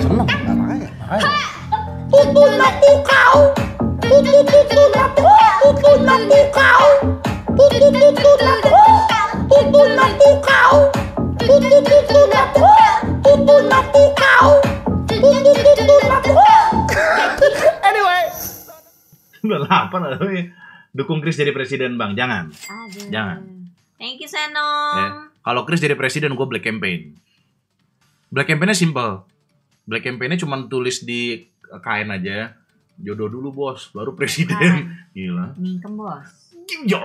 seneng nah, makanya makanya Tutun aku kau. Tutun tutun aku. Tutun aku kau. Tutun tutun aku. Tutun aku kau. Tutun tutun aku. Tutun aku kau. Tutun tutun aku. anyway udah lapar aduh. dukung Chris jadi presiden bang jangan Aduh. Jangan. Thank you Senong. Ya. Kalau Chris jadi presiden, gue black campaign. Black campaignnya simple. Black campaignnya cuma tulis di kain aja. Jodoh dulu bos, baru presiden. Gila. Mingkem bos. Yo.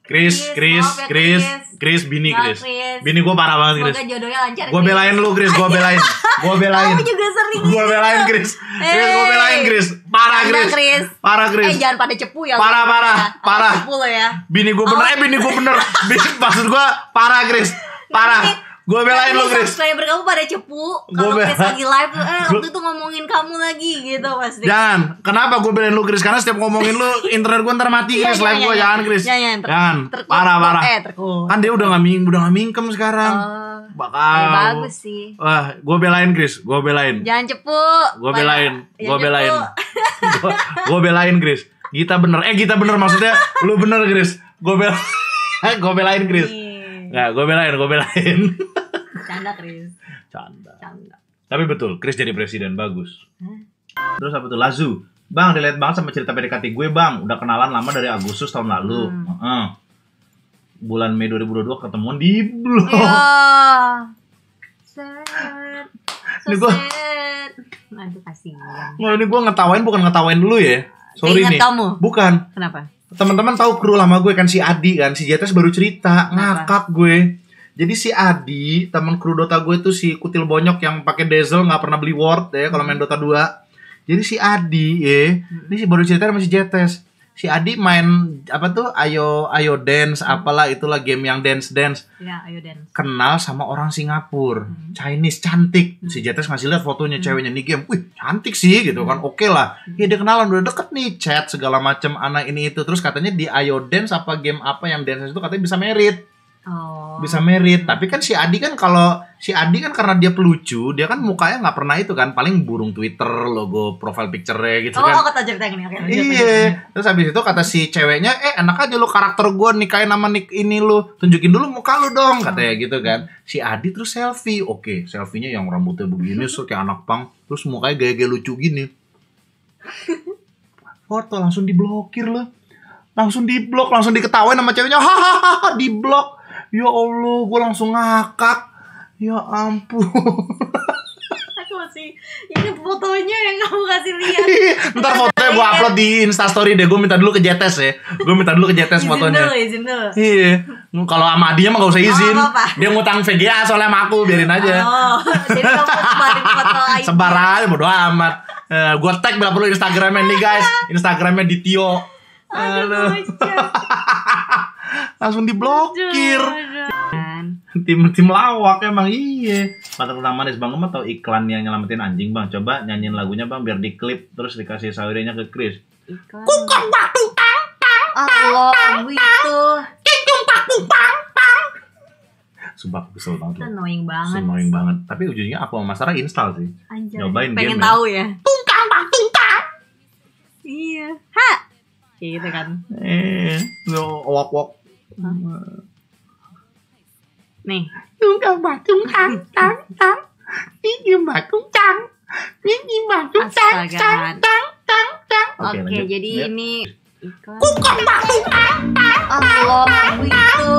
Chris, Chris, maaf ya, Chris, Chris. Chris, bini Chris. Chris. Bini gue parah banget Semoga Chris. jodohnya lancar. Gue Chris. belain lu Chris, gue belain. Gue belain. Kamu juga sering. Gue belain Chris. Chris, gue belain Chris. Parah Chris. Chris. Parah Eh Chris. jangan pada cepu ya. Parah, parah, parah. Cepu lo ya. Bini gue bener, Oh. eh bini gue bener. Maksud gue parah Chris. Parah. Gue belain lu Chris. Subscriber kamu pada cepu. Kalau Chris lagi live tuh, eh Gua- waktu itu ngomongin kamu lagi gitu pasti. Jangan. Kenapa gue belain lu Chris? Karena setiap ngomongin lu internet gue ntar mati Iya, Chris. iya, Live gue iya. jangan Chris. Jangan. Parah parah. Eh. Kan dia udah gak ming, udah gak mingkem sekarang. Oh, Bakal. ya bagus sih. Wah, gue belain Chris. Gue belain. Jangan cepu. Gue belain. Jangan Gue belain. Gue belain Chris. Gita bener. Eh Gita bener maksudnya lu bener Chris. Gue belain. gue belain Chris. Nggak, gue belain, gue belain. Canda Chris. Canda. Canda. Tapi betul, Chris jadi presiden bagus. Hah? Terus apa tuh Lazu? Bang, dilihat banget sama cerita PDKT gue, Bang. Udah kenalan lama dari Agustus tahun lalu. Hmm. Heeh. Bulan Mei 2022 ketemuan di blog. Ya. Sad. So Ini sad. Aduh kasihan. Nah, ini gue ngetawain bukan ngetawain dulu ya. Sorry Keinget nih. kamu? Bukan. Kenapa? Teman-teman tahu kru lama gue kan si Adi kan, si Jetes baru cerita, ngakak gue. Jadi si Adi, teman kru Dota gue tuh si Kutil Bonyok yang pakai Dazzle nggak pernah beli ward ya kalau main Dota 2. Jadi si Adi ya, ini si baru cerita sama si Jetes. Si Adi main apa tuh Ayo Ayo Dance apalah itulah game yang dance dance. Ya, ayo Dan. kenal sama orang Singapura. Hmm. Chinese cantik. Si Jetes ngasih lihat fotonya ceweknya nih game. Wih cantik sih gitu kan. Oke lah. Ya dia kenalan udah deket nih chat segala macem anak ini itu. Terus katanya di Ayo Dance apa game apa yang dance itu katanya bisa merit Oh. bisa merit tapi kan si Adi kan kalau si Adi kan karena dia pelucu dia kan mukanya nggak pernah itu kan paling burung Twitter logo profile picture-nya gitu Oh, kan aku tahu cerita ini. Oke, lanjut, lanjut, Iya, terus habis itu kata si ceweknya, eh enak aja lu karakter gue nikahin sama nik ini lu, tunjukin dulu muka lu dong, katanya gitu kan. Si Adi terus selfie, oke, selfie-nya yang rambutnya begini, so kayak anak pang, terus mukanya gaya-gaya lucu gini. Foto langsung diblokir loh, langsung diblok, langsung diketawain sama ceweknya, hahaha, diblok. Ya Allah, gue langsung ngakak. Ya ampun. Aku masih ini fotonya yang kamu kasih lihat. Ntar fotonya gue upload di instastory deh, gue minta dulu ke JTS ya. Gue minta dulu ke Izin fotonya. dulu, izin dulu. Iya, kalau sama dia mah gak usah izin. Oh, dia ngutang VGA soalnya sama aku, biarin aja. Oh, jadi kamu sebarin foto ID. Sebar aja bodo amat. Eh, gua tag bila perlu Instagramnya nih guys. Instagramnya di Tio. Aduh, Aduh. Langsung diblokir. Kan. Tim-tim lawak emang iya. Mata utama manis bang, kamu tau iklan yang nyelamatin anjing bang? Coba nyanyiin lagunya bang biar diklip terus dikasih saurinya ke Chris. Iklan. Allah, itu. Sumpah aku kesel Itu banget. annoying banget. Annoying banget. Tapi ujungnya aku sama Sarah install sih. Anjay. Nyobain Pengen game ya. tahu ya. Tungkang bang, tungkang. Iya. Ha. Kayak gitu kan. Eh, no, wok wok. Nih. Tunggang bak tunggang tang tang. Ini bak tunggang. Ini bak tunggang Astaga. tang tang tang tang. Oke, Oke, lanjut. jadi Ya. ini iklan. Tunggang bak tunggang tang. Allah, itu.